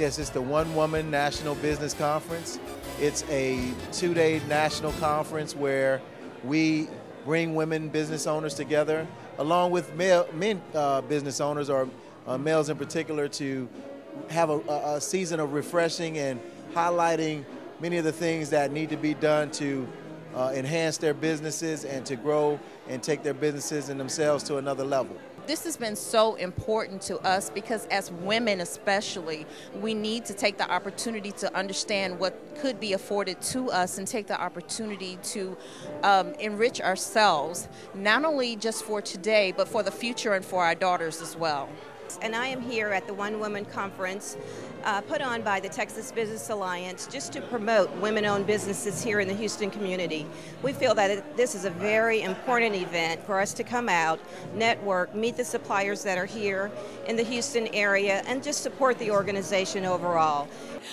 Yes, it's the One Woman National Business Conference. It's a two day national conference where we bring women business owners together, along with male, men uh, business owners or uh, males in particular, to have a, a season of refreshing and highlighting many of the things that need to be done to uh, enhance their businesses and to grow and take their businesses and themselves to another level. This has been so important to us because, as women especially, we need to take the opportunity to understand what could be afforded to us and take the opportunity to um, enrich ourselves, not only just for today, but for the future and for our daughters as well. And I am here at the One Woman Conference uh, put on by the Texas Business Alliance just to promote women owned businesses here in the Houston community. We feel that this is a very important event for us to come out, network, meet the suppliers that are here in the Houston area, and just support the organization overall.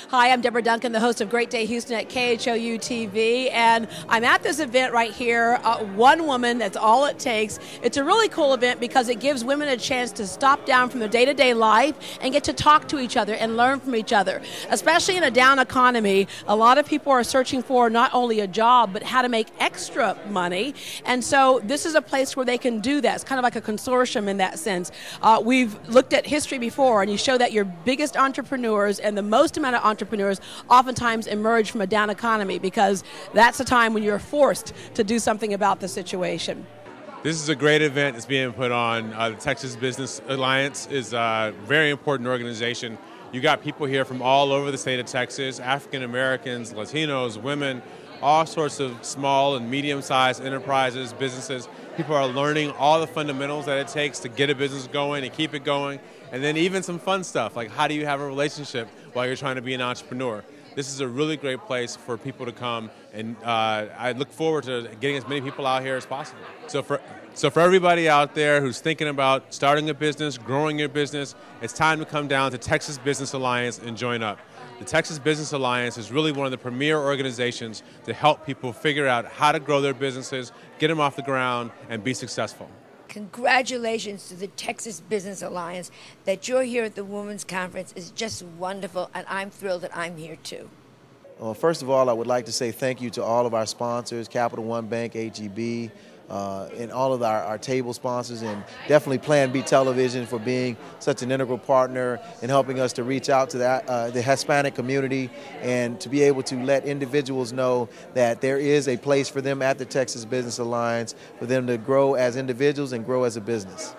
Hi, I'm Deborah Duncan, the host of Great Day Houston at KHOU TV, and I'm at this event right here. Uh, one woman, that's all it takes. It's a really cool event because it gives women a chance to stop down from day to day life and get to talk to each other and learn from each other. Especially in a down economy, a lot of people are searching for not only a job, but how to make extra money. And so this is a place where they can do that. It's kind of like a consortium in that sense. Uh, we've looked at history before, and you show that your biggest entrepreneurs and the most amount of entrepreneurs oftentimes emerge from a down economy because that's a time when you're forced to do something about the situation. This is a great event that's being put on. Uh, the Texas Business Alliance is a very important organization. You got people here from all over the state of Texas, African Americans, Latinos, women, all sorts of small and medium sized enterprises, businesses. People are learning all the fundamentals that it takes to get a business going and keep it going. And then even some fun stuff like how do you have a relationship while you're trying to be an entrepreneur. This is a really great place for people to come, and uh, I look forward to getting as many people out here as possible. So for so for everybody out there who's thinking about starting a business, growing your business, it's time to come down to Texas Business Alliance and join up. The Texas Business Alliance is really one of the premier organizations to help people figure out how to grow their businesses, get them off the ground, and be successful. Congratulations to the Texas Business Alliance. That you're here at the Women's Conference is just wonderful, and I'm thrilled that I'm here too. Well, first of all, I would like to say thank you to all of our sponsors Capital One Bank, HEB, uh, and all of our, our, table sponsors, and definitely Plan B Television for being such an integral partner in helping us to reach out to that, uh, the Hispanic community and to be able to let individuals know that there is a place for them at the Texas Business Alliance for them to grow as individuals and grow as a business.